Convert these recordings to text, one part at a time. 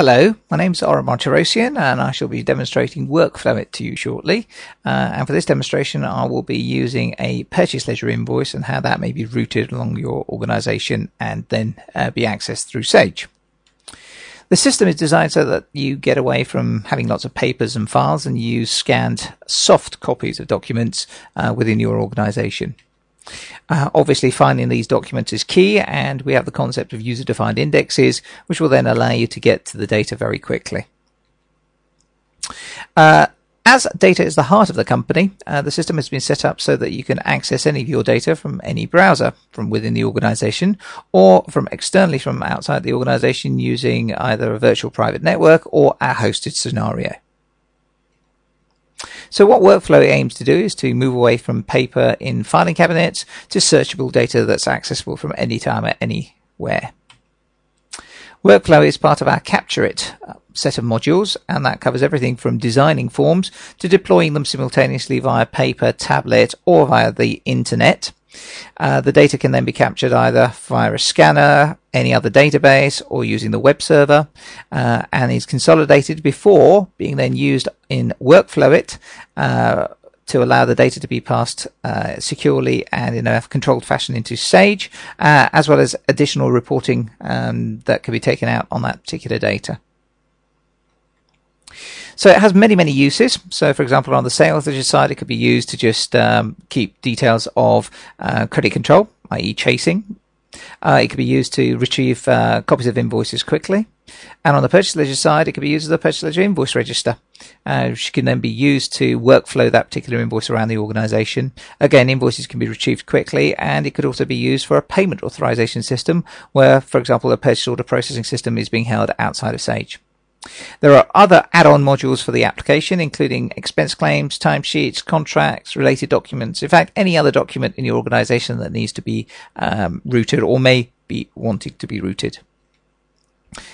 Hello, my name is Ora Martirosyan and I shall be demonstrating WorkFlow-IT to you shortly. Uh, and for this demonstration, I will be using a purchase ledger invoice and how that may be routed along your organization and then uh, be accessed through Sage. The system is designed so that you get away from having lots of papers and files and use scanned soft copies of documents uh, within your organization. Uh, obviously, finding these documents is key, and we have the concept of user defined indexes, which will then allow you to get to the data very quickly. Uh, as data is the heart of the company, uh, the system has been set up so that you can access any of your data from any browser from within the organization or from externally from outside the organization using either a virtual private network or a hosted scenario. So what Workflow aims to do is to move away from paper in filing cabinets to searchable data that's accessible from any time at anywhere. Workflow is part of our Capture It uh, set of modules, and that covers everything from designing forms to deploying them simultaneously via paper, tablet, or via the internet. Uh, the data can then be captured either via a scanner, any other database, or using the web server, uh, and is consolidated before being then used in WorkFlow-IT uh, to allow the data to be passed uh, securely and in a controlled fashion into Sage, uh, as well as additional reporting um, that can be taken out on that particular data. So it has many, many uses. So, for example, on the sales ledger side, it could be used to just um, keep details of uh, credit control, i.e., chasing. Uh, it could be used to retrieve uh, copies of invoices quickly. And on the purchase ledger side, it could be used as a purchase ledger invoice register, uh, which can then be used to workflow that particular invoice around the organization. Again, invoices can be retrieved quickly, and it could also be used for a payment authorization system where, for example, a purchase order processing system is being held outside of Sage. There are other add-on modules for the application, including expense claims, timesheets, contracts, related documents. In fact, any other document in your organization that needs to be um, routed or may be wanting to be routed.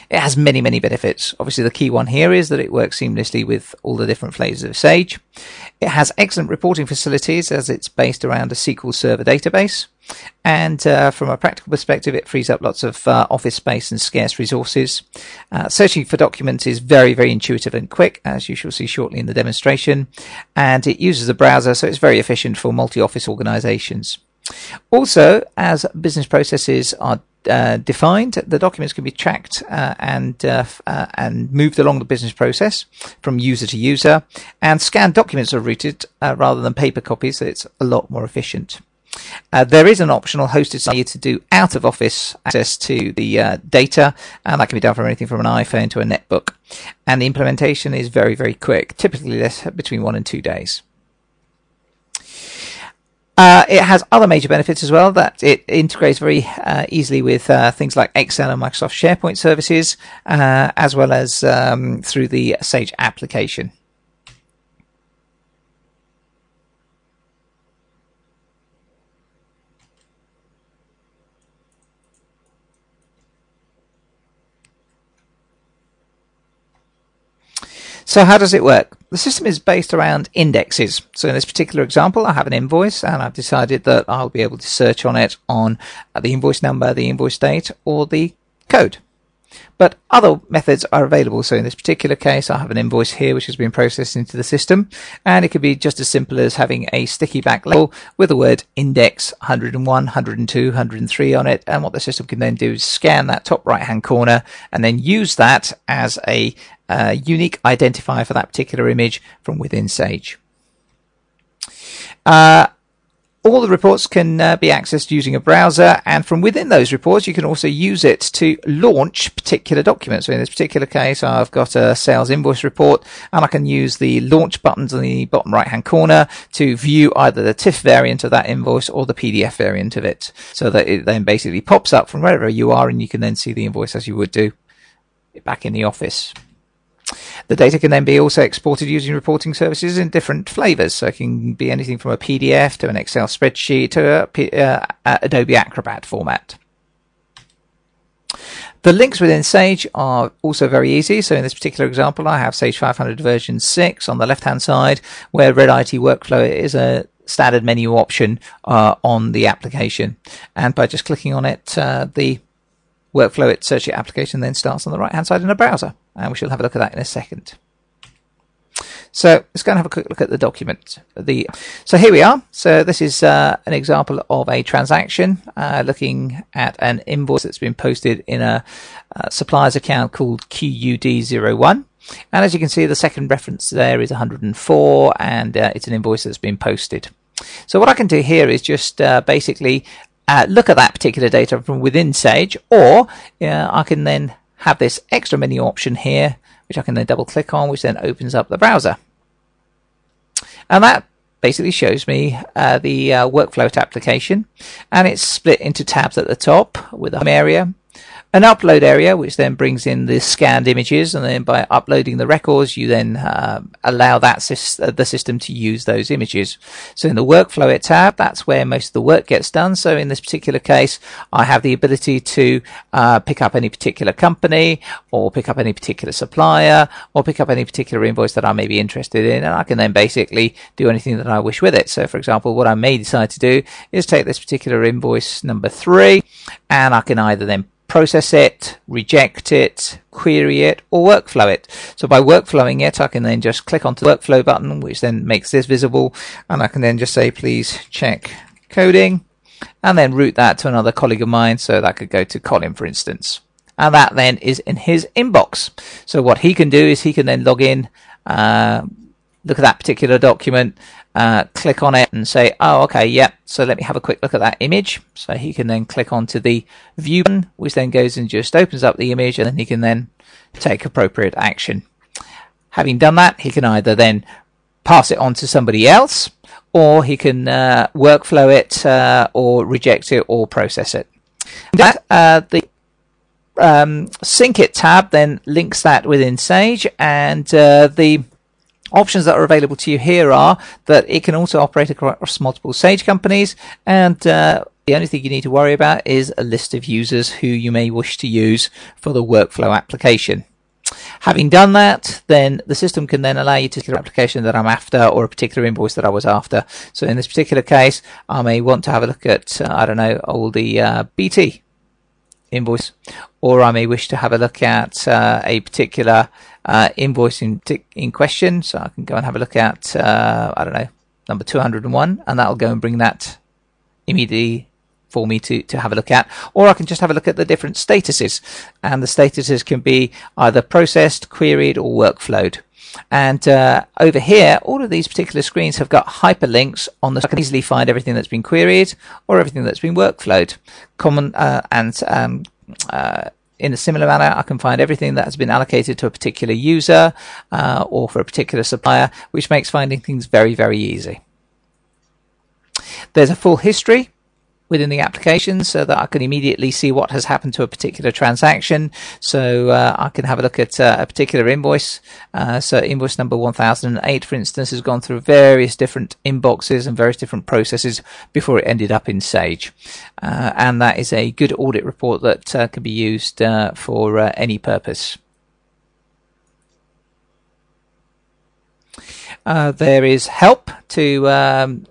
It has many, many benefits. Obviously, the key one here is that it works seamlessly with all the different flavors of Sage. It has excellent reporting facilities as it's based around a SQL Server database. And uh, from a practical perspective, it frees up lots of uh, office space and scarce resources. Uh, searching for documents is very, very intuitive and quick, as you shall see shortly in the demonstration. And it uses a browser, so it's very efficient for multi-office organizations. Also, as business processes are uh, defined, the documents can be tracked uh, and uh, uh, and moved along the business process from user to user, and scanned documents are routed uh, rather than paper copies, so it's a lot more efficient. There is an optional hosted site to do out of office access to the data, and that can be done from anything from an iPhone to a netbook. And the implementation is very, very quick, typically less between one and two days. Uh, it has other major benefits as well that it integrates very uh, easily with uh, things like Excel and Microsoft SharePoint services, uh, as well as um, through the Sage application. So how does it work? The system is based around indexes. So in this particular example, I have an invoice and I've decided that I'll be able to search on it on the invoice number, the invoice date, or the code. But other methods are available. So in this particular case, I have an invoice here which has been processed into the system, and it could be just as simple as having a sticky back label with the word index 101, 102, 103 on it. And what the system can then do is scan that top right hand corner and then use that as a uh, unique identifier for that particular image from within Sage. Uh, all the reports can uh, be accessed using a browser, and from within those reports, you can also use it to launch particular documents. So, in this particular case, I've got a sales invoice report, and I can use the launch buttons on the bottom right hand corner to view either the TIFF variant of that invoice or the PDF variant of it, so that it then basically pops up from wherever you are, and you can then see the invoice as you would do back in the office. The data can then be also exported using reporting services in different flavors. So it can be anything from a PDF to an Excel spreadsheet to a, uh, Adobe Acrobat format. The links within Sage are also very easy. So in this particular example, I have Sage 500 version 6 on the left-hand side, where Red IT Workflow is a standard menu option uh, on the application. And by just clicking on it, uh, the WorkFlow-IT Search It application then starts on the right-hand side in a browser. And we shall have a look at that in a second. So let's go and have a quick look at the document. The so here we are. So this is uh, an example of a transaction uh, looking at an invoice that's been posted in a, a supplier's account called QUD01. And as you can see, the second reference there is 104, and uh, it's an invoice that's been posted. So what I can do here is just uh, basically uh, look at that particular data from within Sage, or uh, I can then have this extra menu option here, which I can then double click on, which then opens up the browser. And that basically shows me uh, the uh, workflow application and it's split into tabs at the top with a home area an upload area which then brings in the scanned images and then by uploading the records you then uh, allow that uh, the system to use those images. So in the workflow it tab that's where most of the work gets done. So in this particular case I have the ability to uh, pick up any particular company or pick up any particular supplier or pick up any particular invoice that I may be interested in and I can then basically do anything that I wish with it. So for example what I may decide to do is take this particular invoice number three and I can either then process it, reject it, query it, or workflow it. So by workflowing it, I can then just click onto the workflow button, which then makes this visible, and I can then just say, please check coding, and then route that to another colleague of mine, so that could go to Colin, for instance. And that then is in his inbox. So what he can do is he can then log in, uh, look at that particular document, uh, click on it and say, oh, okay. Yeah. So let me have a quick look at that image. So he can then click onto the view button, which then goes and just opens up the image and then he can then take appropriate action. Having done that, he can either then pass it on to somebody else or he can uh, workflow it uh, or reject it or process it. That, uh, the um, sync it tab then links that within Sage and uh, the Options that are available to you here are that it can also operate across multiple Sage companies, and uh, the only thing you need to worry about is a list of users who you may wish to use for the workflow application. Having done that, then the system can then allow you to an application that I'm after or a particular invoice that I was after. So in this particular case, I may want to have a look at, uh, I don't know, all the uh, BT invoice, or I may wish to have a look at uh, a particular uh, invoice in, in question. So I can go and have a look at, uh, I don't know, number 201, and that'll go and bring that immediately for me to, to have a look at. Or I can just have a look at the different statuses, and the statuses can be either processed, queried, or workflowed. And uh, over here, all of these particular screens have got hyperlinks on the. I can easily find everything that's been queried or everything that's been workflowed. Common uh, and um, uh, in a similar manner, I can find everything that has been allocated to a particular user uh, or for a particular supplier, which makes finding things very, very easy. There's a full history within the application so that I can immediately see what has happened to a particular transaction. So uh, I can have a look at uh, a particular invoice. Uh, so invoice number 1008, for instance, has gone through various different inboxes and various different processes before it ended up in Sage. Uh, and that is a good audit report that uh, can be used uh, for any purpose. there is help to um,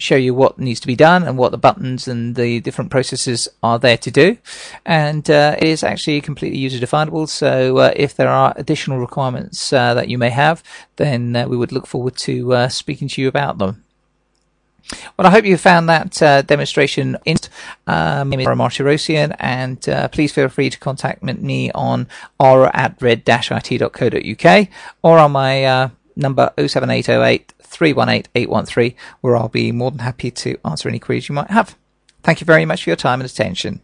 show you what needs to be done and what the buttons and the different processes are there to do. And uh, it is actually completely user definable. So uh, if there are additional requirements uh, that you may have, then uh, we would look forward to uh, speaking to you about them. Well, I hope you found that uh, demonstration interesting. Um, my name is Martirosyan, and uh, please feel free to contact me on aura at red-it.co.uk or on my uh, number 07808 318 813, where I'll be more than happy to answer any queries you might have. Thank you very much for your time and attention.